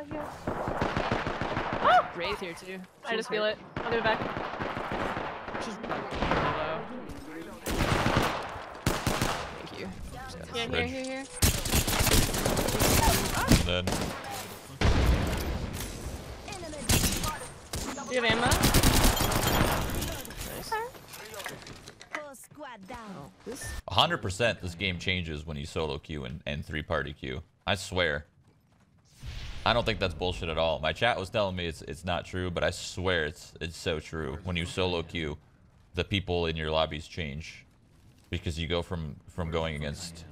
Right here. Ah! Wraith here too. I just feel it. I'll give it back. She's really low. Thank you. Just got Yeah, here, Bridge. here, here. I'm dead. Do you have ammo? Nice. Whole squad down. Oh, this 100% this game changes when you solo queue and, and three party queue. I swear. I don't think that's bullshit at all. My chat was telling me it's it's not true, but I swear it's it's so true. When you solo queue, the people in your lobbies change because you go from from going against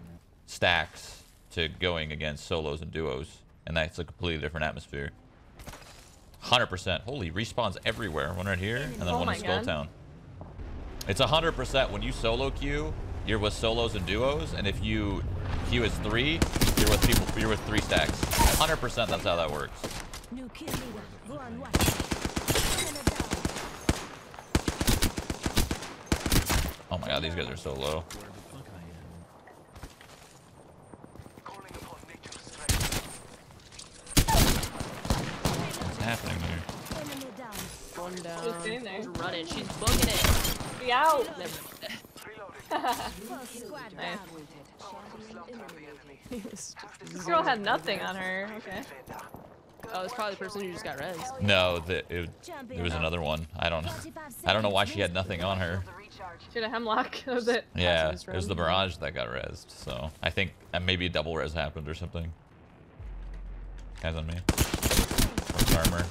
stacks to going against solos and duos, and that's a completely different atmosphere. 100%. Holy respawns everywhere. One right here, and then Oh one in. Skulltown. It's 100% when you solo queue, you're with solos and duos, and if you queue is three, you're with people. You're with three stacks. 100% that's how that works. New kill leader. Go on, watch. Enemy down. Oh my god, these guys are so low. What's happening here? Down. one down. Just sitting there. She's running. She's booking it. Be out. Never. Whole squad Nice. This girl had nothing on her. Okay. oh, it's probably the person who just got res. No, the, it, it was another one. I don't know. I don't know why she had nothing on her. Should have Hemlok. That was it. Yeah, it was the barrage that got rezzed, so I think uh, maybe a double res happened or something. Guys on me. Armor.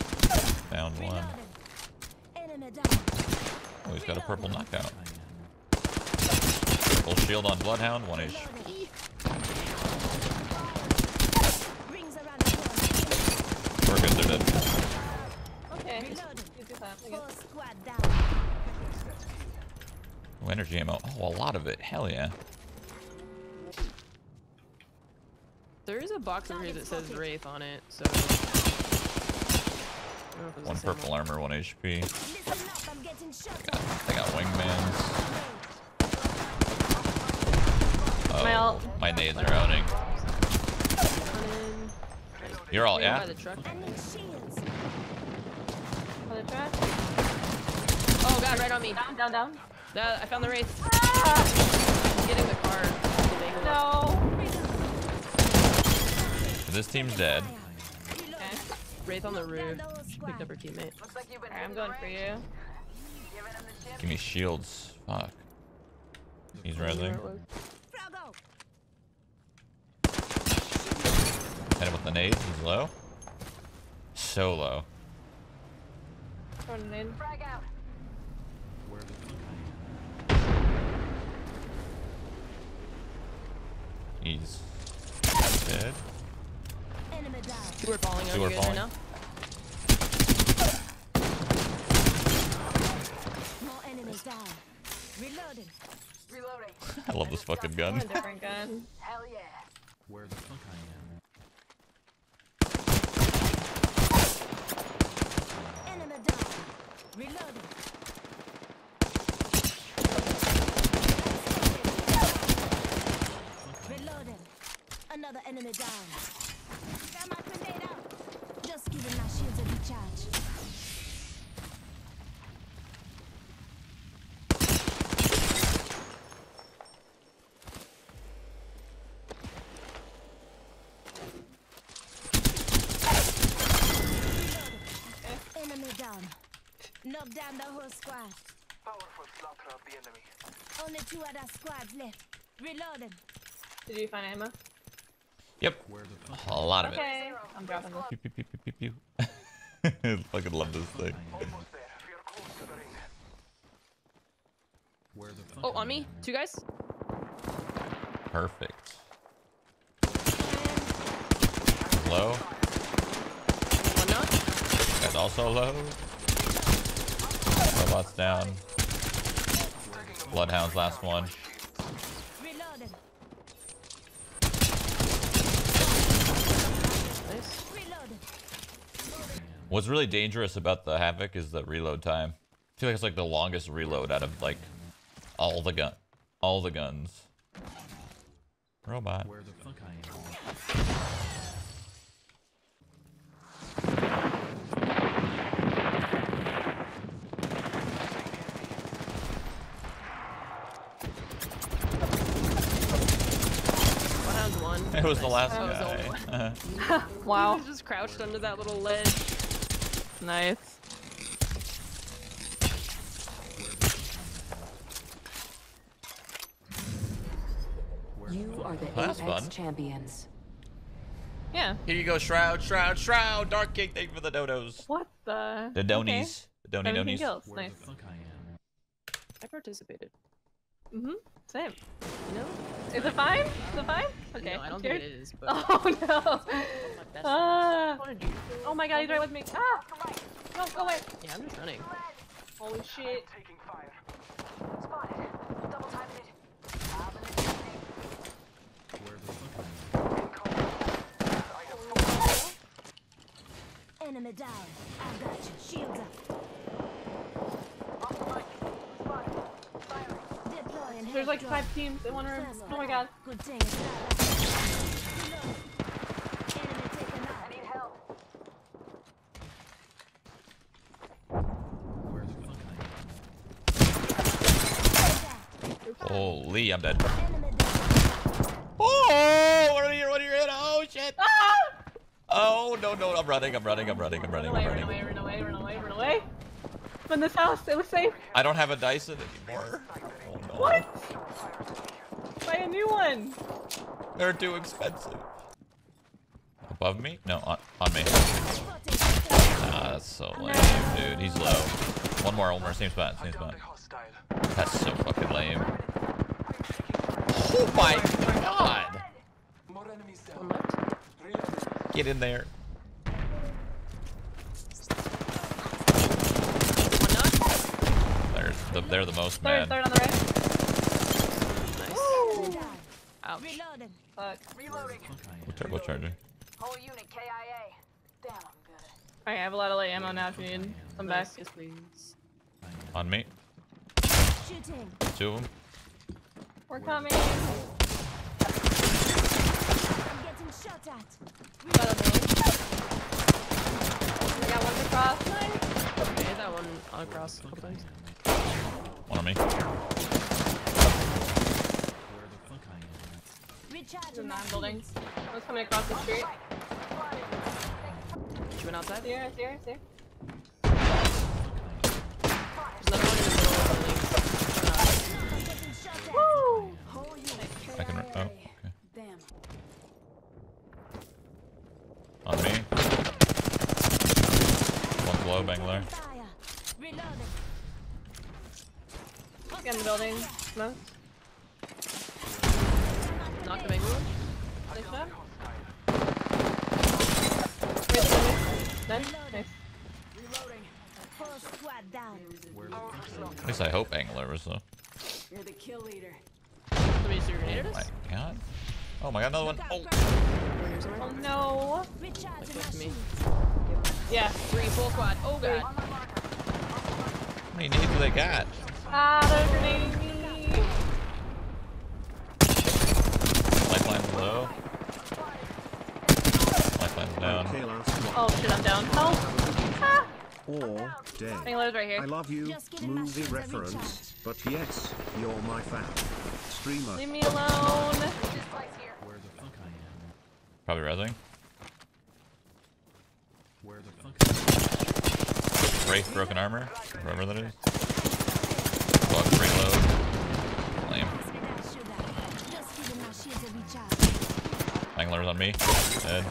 Down one. Reloading. Enemy down. Oh, he's got a purple knockout. Full shield on Bloodhound, one HP. Rings around the corner. We're good, they're dead. Okay. Reloading. You do that, I guess. Whole squad down. Oh, energy ammo. Oh, a lot of it. Hell yeah. There is a box over here that says Wraith on it, so. I don't know if it's the One purple armor, one HP. I'm getting shot. Got, they got wingmans. My ult. my nades are outing. You're all, By yeah? the truck. I need shields. Oh god, right on me. Down, down, down. That, I found the Wraith. Ah! I'm getting the car. The angle. No. This team's dead. Okay. Wraith on the roof. She picked up her teammate. Alright, I'm going for you. Give me shields. Fuck. He's rezzing. Frog out. Hit him with the nade. He's low. So low. Throwing it in. He's dead. Enemy down. Two are falling Two on are you guys right falling. now. More enemies down. Reloading. I love this fucking gun. A different gun. Enemy down. Reloading. Another enemy down. Got my grenade out. Just giving my shields a recharge. Enemy down. Knock down the whole squad. Powerful slaughter of the enemy. Only two other squads left. Reloading. Did you find ammo? Yep. A lot of it. Okay. I'm dropping this. Pew, pew, pew, pew, pew, pew. fucking love this thing. Almost there. We are close to the ring. Oh, on me. Two guys. Perfect. Low. One knock. Guy's also low. Robots down. Bloodhound's last one. What's really dangerous about the Havoc is the reload time. I feel like it's like the longest reload out of like all the gun, all the guns. Robot. Who was the last That was guy? only uh-huh. Wow. He was just crouched under that little ledge. Nice. You are the That's Apex fun. champions. Yeah. Here you go, Shroud, Shroud, Shroud. Dark King, thank you for the dodos. What the? The donies. The doni Okay. 17 donies. kills. Nice. I? I participated. Mm-hmm. Same. You know? Is it fine? Is it fine? Okay. No, I don't cheers. think it is, but Oh no. my best friend wanted you. Oh my god, he's right with me. Ah! No, go away. Yeah, I'm just running. Holy shit. Taking fire. Where the fuck I? Enemy down. I got you. Shields up. There's like five teams in one room. Oh my god. Good thing it's not us. Reload. Enemy taken out. Where the fuck I am? Holy, I'm dead. Oh, what are you? What are you in? Oh shit. Ah! Oh no no, I'm running, I'm running, I'm running, I'm running, Run I'm away, run away, run away, run away, run away. I'm in this house. It was safe. I don't have a Dyson anymore. What? Buy a new one. They're too expensive. Above me? No, on, on me. Spotted. Ah, that's so lame, dude. He's low. One more, one more. Same spot, same spot. That's so fucking lame. Oh my god! More enemies One down. left. Get in there. They're the, they're the most Third, third on the right. Nice. Enemy down. Ouch. Reloading. Fuck. Reloading. Fuck Turbo charger. Whole unit KIA. Damn, I'm good. Alright, I have a lot of light ammo now if you need some back. Yes, please. On me. Shooting. Two of them. We're coming. I'm getting shot at. Got. I got one across. Okay, that one across a. One on me. Where the fuck I am? There's Recharging nine buildings. I was coming across the street. She went outside. It's here, it's here, it's here. There's another one in the middle of the building. I'm getting shot at. Woo! I can. KIA. Oh, okay. Damn. On me. One's low, Bangalore. Fire. Get in the building. No. Nice. Whole squad down. At least I hope Angler was though. You're the kill leader. Somebody just grenaded Oh my god. Oh my god, another one. Oh. crack. Over here somewhere. Oh no. Recharging my Close to me. Yeah. Three full squad. Oh god. How many nades do they got? Ah, they're grenading me. Lifeline's low. Lifeline's down. Okay, last one. Oh shit, I'm down. Help. Ah. Or dead. Angler's right I love you, Just getting my movie reference, but yes, you're my fan. Streamer. Leave me alone. This. Where the fuck I am? Probably resing. Where the fuck Wraith broken armor. Whoever that is. Fuck reload. Lame. Pass me that sugar. Just giving my shields a recharge. Angler's on me. Dead.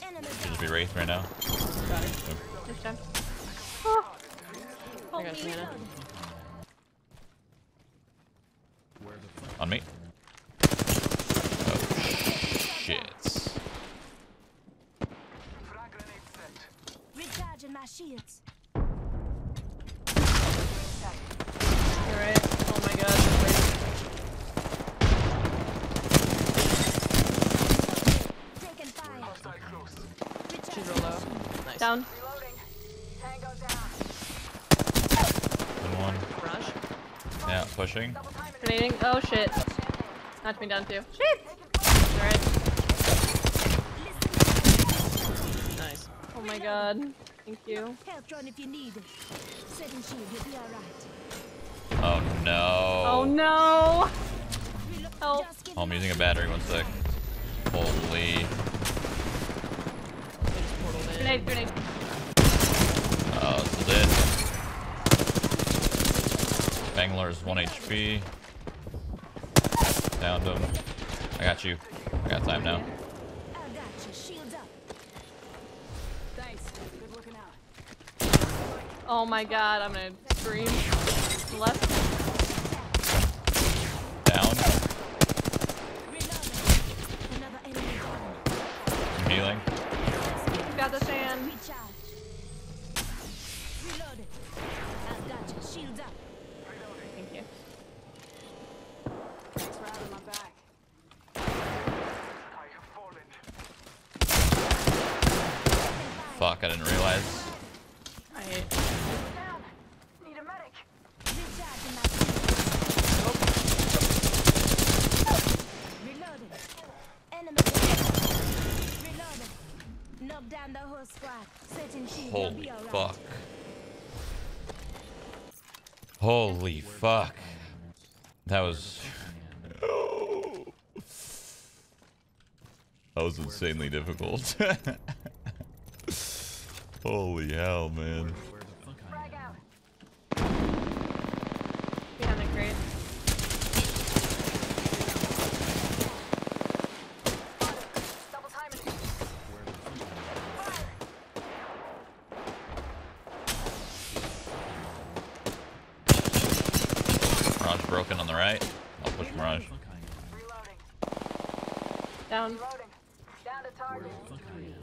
Should just be Wraith right now. Got her. Nice. Oh. I got me. Sienna. Where the fuck? On me. Oh shit. Frag grenade set. Recharging my shields. You're. Oh my god. that's right. Taking fire. Hostile close. She's real low. Nice. Down. Reloading. Tango down. And one. Rush. Yeah, pushing. Grenading. Oh shit. Knocked me down too. Shit. Alright. Nice. Oh my god. Thank you. Help drone if you need. Setting shield, you'll be alright. Oh no. Oh no. Help. Oh, I'm using a battery, one sec. Holy. They just portaled in. Grenade, grenade. Oh, this is it. Bangalore's 1 HP. Downed him. I got you. I got time now. I got you. Shields up. Thanks. Good looking out. Oh my god, I'm gonna scream. Left. Down. Reloading. Another enemy down. I'm healing. Got the sand. Recharge. Reloaded. I got you. Shields up. Thank you. Thanks for having my back. I have fallen. Fuck, I didn't realize. I hate. Down. Need a medic. Recharging my Reloaded. Enemy down. Reloaded. Knock down the whole squad. Setting shield. You'll Holy be alright. fuck. Holy fuck. That was. That was insanely difficult. Holy hell, man. Where the fuck I Frag am. out. Behind the crate. Double timing. Where the fuck I am. Mirage broken on the right. I'll push Mirage. Fuck I am. Reloading. Down. Reloading. Down to target. Fuck I am.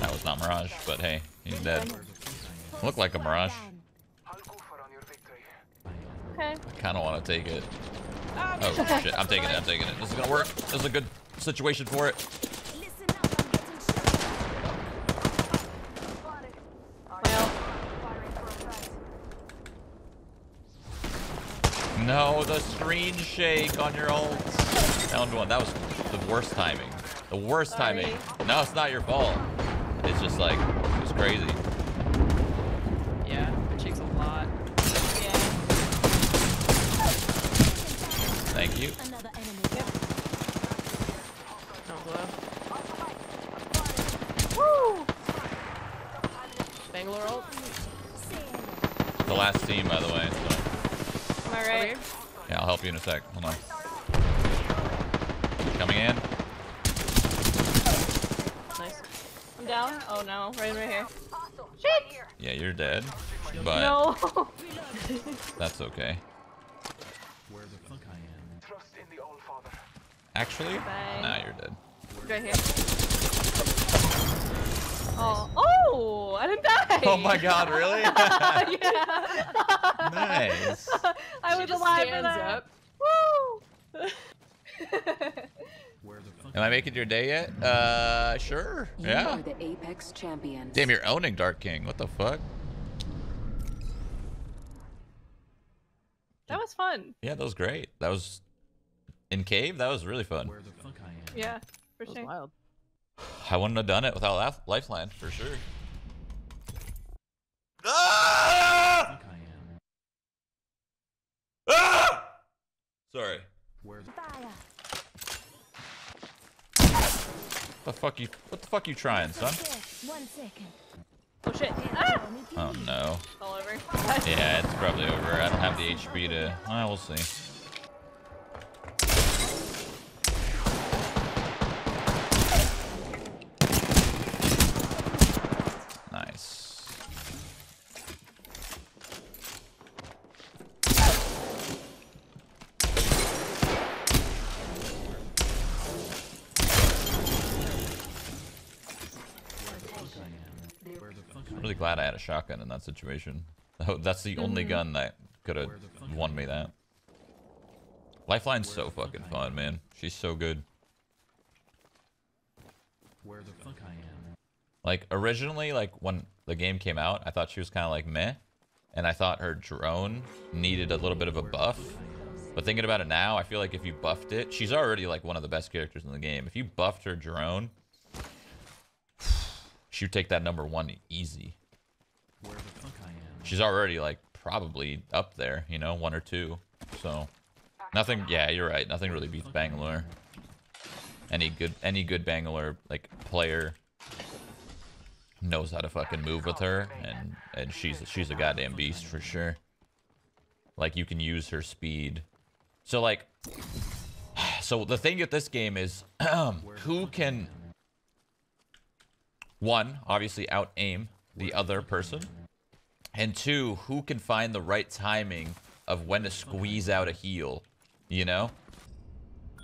That was not Mirage, but hey, he's dead. Where the fuck Looked like a Mirage. I'll go for on your victory. Okay. I kind of want to take it. Ah, Oh shit, I'm taking it, I'm taking it. This is gonna work. This is a good situation for it. Listen up. I'm getting shot. Spotted. Well, Firing for effect. No, the screen shake on your. Down one. That was the worst timing. The worst Sorry. timing. No, it's not your fault. It's just like, it's crazy. Yeah, it takes a lot. yeah. Thank you. Another enemy down. No glove. Woo! Bangalore ult. The last team, by the way. So. Am I right? Yeah, I'll help you in a sec. Hold on. Coming in. Nice. I'm down. Oh no, right, right here. Shit! Yeah, you're dead. But No. that's okay. Where the fuck I am. Trust in the All Father. Actually, Bye. nah, you're dead. right here. Oh, oh! I didn't die. Oh my god, really? yeah. nice. I She was just alive for stands that. up. Woo! Where the fuck Am I making your day yet? Uh, sure. You Yeah. are the Apex champions. Damn, you're owning Dark King. What the fuck? that was fun. Yeah, that was great. That was in cave. That was really fun. Where the fuck I am. Yeah, for That was sure. wild. I wouldn't have done it without Life- Lifeline for sure. Ah! Fuck I. Ah! Sorry. Where the Fire. What the fuck you? What the fuck you trying, son? One second. Oh shit. Ah! Oh no. It's all over. Yeah, it's probably over. I don't have the HP to. Well, we'll see. Nice. where the fuck I I'm am. really glad I had a shotgun in that situation. Oh, That's the only mm-hmm. gun that could have won me that. Lifeline's so fucking fun, man. She's so good. Where the fuck I am. Like originally, like when the game came out, I thought she was kind of like meh, and I thought her drone needed a little bit of a buff. But thinking about it now, I feel like if you buffed it, she's already like one of the best characters in the game. If you buffed her drone, she'd take that number one easy. Where the fuck I am. She's already like probably up there, you know, one or two. So nothing. Yeah, you're right. Nothing really beats Bangalore. Any good any good Bangalore like player knows how to fucking move with her, and and she's she's a goddamn beast for sure. Like you can use her speed. So like, so the thing with this game is, who can one obviously out aim the other person, and two who can find the right timing of when to squeeze out a heal. You know.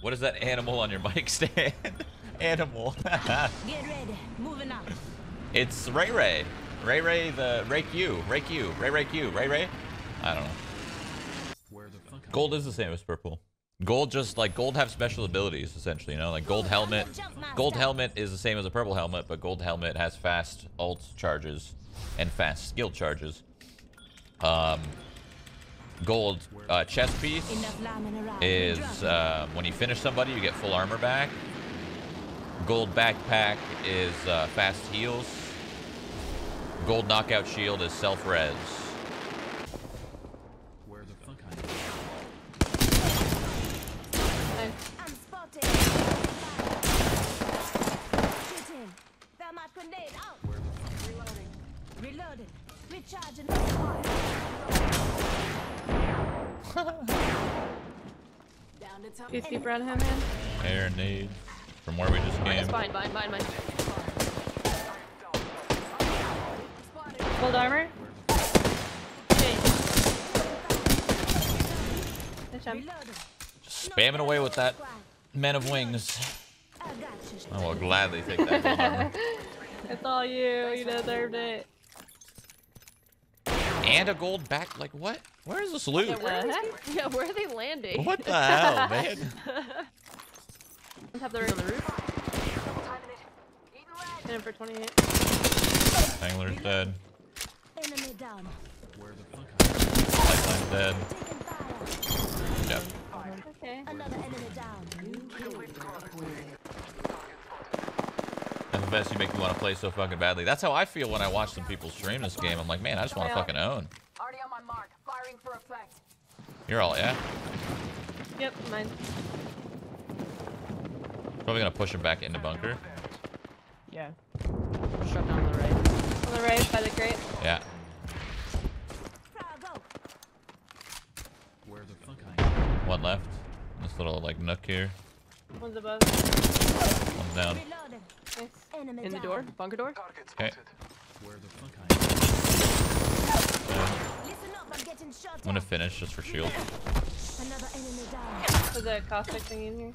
What is that animal on your mic stand? animal. Get ready. Moving up. It's Ray Ray. Ray Ray the Ray Q. Ray Q. Ray Ray Q. Ray Ray? I don't know. Where the fuck Gold is the same as purple. Gold just like gold have special abilities essentially, you know, like gold helmet. Gold helmet is the same as a purple helmet, but gold helmet has fast ult charges and fast skill charges. Um gold uh, chest piece is uh, when you finish somebody, you get full armor back. Gold backpack is uh, fast heals. Gold knockout shield is self res. where the fuck I am. I'm spotted. Shoot him. Thermite grenade out. Where the fuck Reloading. Reloaded. Recharging. Fire. Down to top. 50 brown him man. Air nade from where we just It's came. fine, fine, fine, fine. Spotted. Gold armor. Okay. Nice job. Reloaded. Spamming away with that Squad. men of wings. I. I will gladly take that gold armor. It's all you. You deserved it. And a gold back. Like what? Where is this loot? The heck? Yeah, where are they landing? What the hell, man? Let's have the on the roof. Timing it. Eating red. Hit him for 28. Angler's dead. Enemy down. Where the fuck I Lifeline's dead. Yep. Okay. Another enemy down. That's best you make me want to play so fucking badly. That's how I feel when I watch some people stream this game. I'm like, man, I just want to fucking own. Already on my mark. Firing for effect. You're all, yeah? Yep, mine. Probably gonna push him back into bunker. Yeah. Shut down on the right. On the right by the crate. Yeah. Where the fuck I. One left. This little like nook here. One's above. One's down. Reloaded. Nice. In the door. Bunker door. Okay. Where the fuck I am. Listen up, I'm getting shot I'm gonna finish just for shield. Another enemy down. There's a caustic thing in here.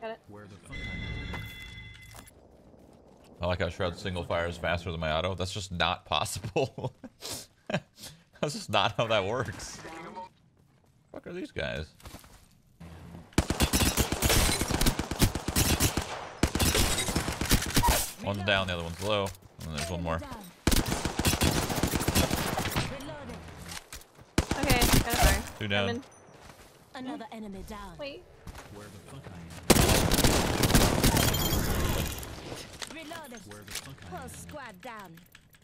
Got it. Where the fuck I. I like how Shroud single fires faster than my auto. That's just not possible. That's just not how that works. Fuck are these guys? One's down, the other one's low, and then there's one more. Okay, got it fire. Two down. Coming. Another enemy down. Wait. Where the fuck I Reloaded. am. Where the fuck I Whole am. squad down.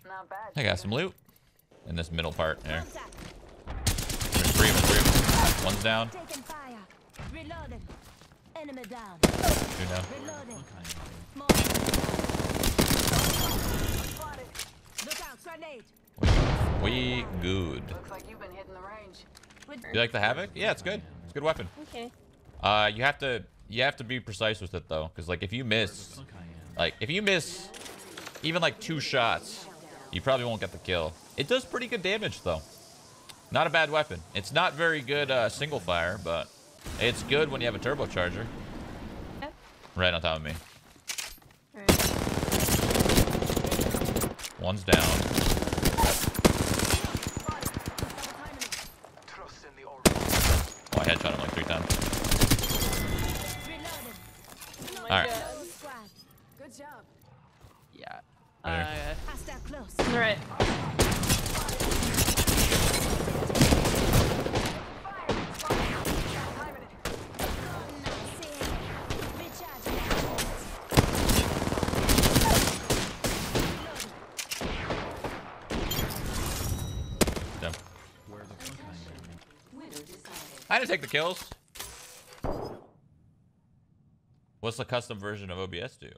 Not bad. I got some loot in this middle part there. There's three of them, three of them. One's down, Taking fire. Reloaded. Enemy down. two down. Reloaded. Fuck I am. More. Spotted. Look out, grenade. We good. Looks like you've been hitting the range. You like the havoc? Yeah, it's good. It's a good weapon. Okay. Uh, you have to you have to be precise with it though, because like if you miss, Fuck I am. like if you miss even like two shots, you probably won't get the kill. It does pretty good damage though. Not a bad weapon. It's not very good uh, single fire, but it's good when you have a turbocharger. Yep. Right on top of me. Alright. One's down. Oh, I headshot him like three times. All right. Good job. Yeah. There. Uh, Hostile close. on the right. Timing it. Damn. Where the fuck Didn't take the kills. What's the custom version of OBS do?